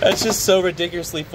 That's just so ridiculously. funny.